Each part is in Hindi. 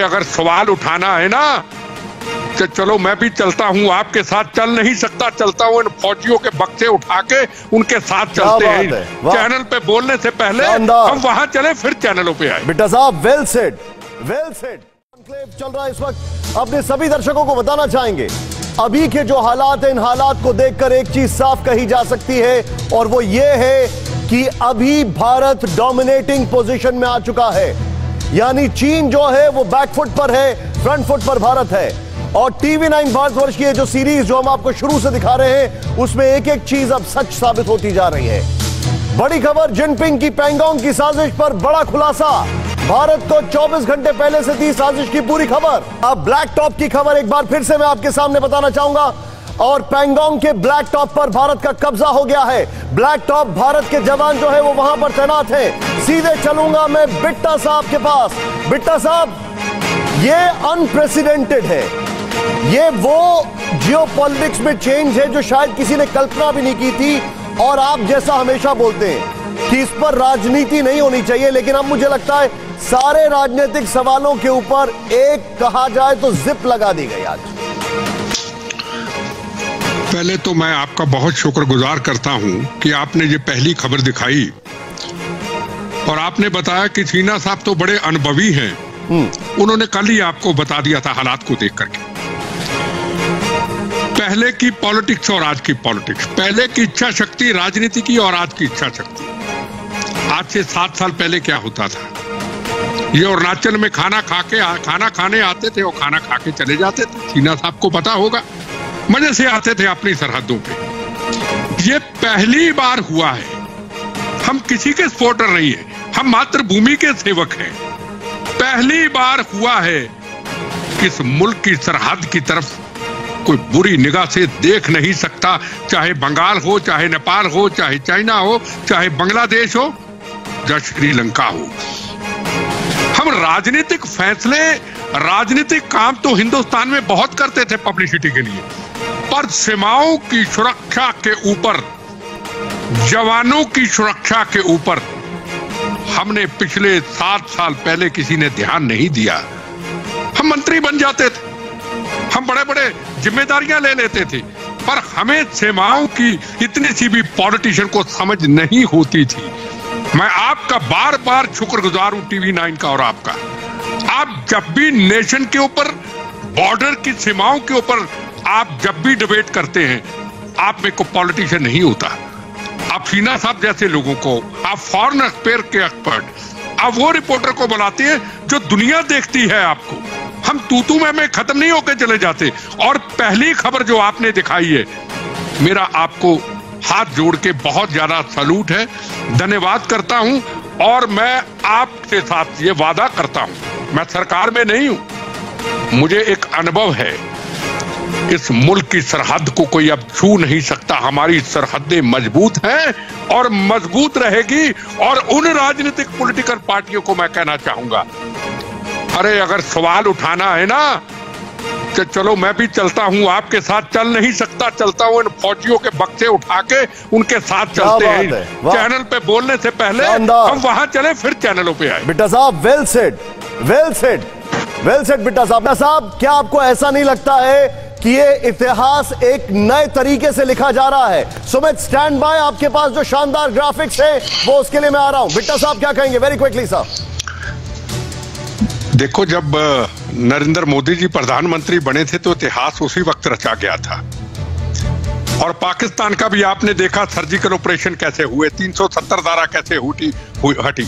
अगर सवाल उठाना है ना तो चलो मैं भी चलता हूँ आपके साथ चल नहीं सकता चलता हूँ इन फौजियों के बक्से उठा के उनके साथ चलते हैं। है, चैनल पे बोलने से पहले हम वहाँ चले फिर चैनलों पे आए। बिट्टा साहब वेल सेड वेल सेड चल रहा है इस वक्त। अपने सभी दर्शकों को बताना चाहेंगे अभी के जो हालात हैं इन हालात को देखकर एक चीज़ साफ़ कही जा सकती है और वो ये है कि अभी भारत डोमिनेटिंग पोजीशन में आ चुका है। यानी चीन जो है, वो बैकफुट पर है फ्रंट फुट पर भारत है। और टीवी नाइन भारतवर्ष की जो सीरीज़ जो हम आपको शुरू से दिखा रहे हैं, उसमें एक एक चीज़ अब सच साबित होती जा रही है। बड़ी खबर, जिनपिंग की पैंगोंग की साजिश पर बड़ा खुलासा। भारत को 24 घंटे पहले से दी साजिश की पूरी खबर। अब ब्लैक टॉप की खबर एक बार फिर से मैं आपके सामने बताना चाहूँगा। और पैंगोंग के ब्लैक टॉप पर भारत का कब्जा हो गया है। ब्लैक टॉप भारत के जवान जो है, वो वहाँ पर तैनात है। सीधे चलूँगा मैं बिट्टा साहब के पास। बिट्टा साहब, ये अनप्रेसिडेंटेड है। ये वो जियो में चेंज है जो शायद किसी ने कल्पना भी नहीं की थी। और आप जैसा हमेशा बोलते हैं कि इस पर राजनीति नहीं होनी चाहिए, लेकिन अब मुझे लगता है सारे राजनीतिक सवालों के ऊपर एक कहा जाए तो जिप लगा दी गई आज। पहले तो मैं आपका बहुत शुक्रगुजार करता हूँ कि आपने ये पहली खबर दिखाई। और आपने बताया कि सीना साहब तो बड़े अनुभवी हैं। उन्होंने कल ही आपको बता दिया था हालात को देख करके। पहले की पॉलिटिक्स और आज की पॉलिटिक्स। पहले की इच्छा शक्ति राजनीति की और आज की इच्छा शक्ति। आज से सात साल पहले क्या होता था? ये अरुणाचल में खाना खा के खाना खाने आते थे और खाना खा के चले जाते थे। सीना साहब को पता होगा। मज़े से आते थे अपनी सरहदों पे। ये पहली बार हुआ है। हम किसी के सपोर्टर नहीं है। हम मातृभूमि के सेवक हैं। पहली बार हुआ है कि इस मुल्क की सरहद की तरफ़ कोई बुरी निगाह से देख नहीं सकता, चाहे बंगाल हो, चाहे नेपाल हो, चाहे चाइना हो, चाहे बांग्लादेश हो या श्रीलंका हो। हम राजनीतिक फैसले राजनीतिक काम तो हिंदुस्तान में बहुत करते थे पब्लिसिटी के लिए। पर सीमाओं की सुरक्षा के ऊपर, जवानों की सुरक्षा के ऊपर हमने पिछले सात साल पहले किसी ने ध्यान नहीं दिया। हम मंत्री बन जाते थे। हम बड़े बड़े जिम्मेदारियाँ ले लेते थे। पर हमें सीमाओं की इतनी सी भी पॉलिटिशियन को समझ नहीं होती थी। मैं आपका बार बार शुक्रगुजार हूँ टीवी नाइन का और आपका। आप जब भी नेशन के ऊपर बॉर्डर की सीमाओं के ऊपर आप जब भी डिबेट करते हैं आप में को पॉलिटिशियन नहीं होता। आप हीना साहब जैसे लोगों को आप फॉरन अफेयर के एक्सपर्ट आप वो रिपोर्टर को बुलाते हैं जो दुनिया देखती है आपको। हम तूतू में, में खत्म नहीं होकर चले जाते। और पहली खबर जो आपने दिखाई है मेरा आपको हाथ जोड़ के बहुत ज़्यादा सलूट है। धन्यवाद करता हूँ और मैं आपके साथ ये वादा करता हूँ। मैं सरकार में नहीं हूँ। मुझे एक अनुभव है। इस मुल्क की सरहद को कोई अब छू नहीं सकता। हमारी सरहदें मज़बूत हैं और मज़बूत रहेगी और उन राजनीतिक पॉलिटिकल पार्टियों को मैं कहना चाहूँगा। अरे अगर सवाल उठाना है ना चलो मैं भी चलता हूँ आपके साथ चल नहीं सकता चलता हूँ इन फौजियों के बक्से उठा के उनके साथ चलते हैं। है, चैनल पे बोलने से पहले हम वहाँ चले फिर चैनलों पे आए। बिट्टा साहब well said well said well said Bitta साहब। साहब क्या आपको ऐसा नहीं लगता है कि ये इतिहास एक नए तरीके से लिखा जा रहा है? सुमित स्टैंड बाय आपके पास जो शानदार ग्राफिक्स है वो उसके लिए मैं आ रहा हूँ। बिट्टा साहब क्या कहेंगे? वेरी क्विकली साहब देखो जब अ, नरेंद्र मोदी जी प्रधानमंत्री बने थे तो इतिहास उसी वक्त रचा गया था। और पाकिस्तान का भी आपने देखा, सर्जिकल ऑपरेशन कैसे हुए 370 धारा कैसे हुटी हटी।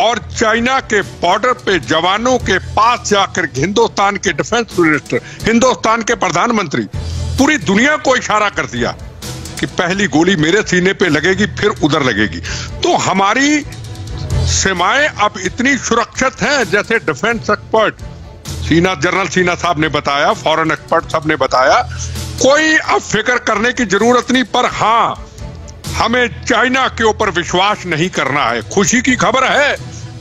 और चाइना के बॉर्डर पे जवानों के पास जाकर हिंदुस्तान के डिफेंस मिनिस्टर, हिंदुस्तान के प्रधानमंत्री, पूरी दुनिया को इशारा कर दिया कि पहली गोली मेरे सीने पे लगेगी, फिर उधर लगेगी। तो हमारी सीमाएँ अब इतनी सुरक्षित हैं, जैसे डिफेंस एक्सपर्ट सीना जनरल सीना साहब ने बताया, फॉरेन एक्सपर्ट साहब ने बताया, कोई अब फ़िक्र करने की ज़रूरत नहीं, पर हाँ हमें चाइना के ऊपर विश्वास नहीं करना है। खुशी की खबर है,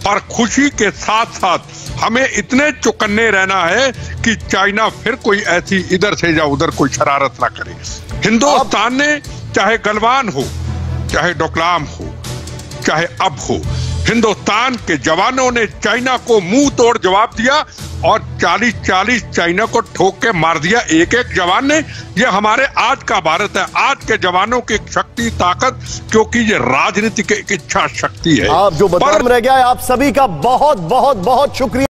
पर खुशी के साथ साथ हमें इतने चुकन्ने रहना है कि चाइना फिर कोई ऐसी इधर से या उधर कोई शरारत ना करे। हिंदुस्तान ने, चाहे गलवान हो, चाहे डोकलाम हो, चाहे अब हो, हिंदुस्तान के जवानों ने चाइना को मुँह तोड़ जवाब दिया और 40-40 चाइना को ठोक के मार दिया। एक एक जवान ने ये हमारे आज का भारत है। आज के जवानों की शक्ति ताकत क्योंकि ये राजनीति की इच्छा शक्ति है। आप जो बता रह गया है आप सभी का बहुत बहुत बहुत शुक्रिया।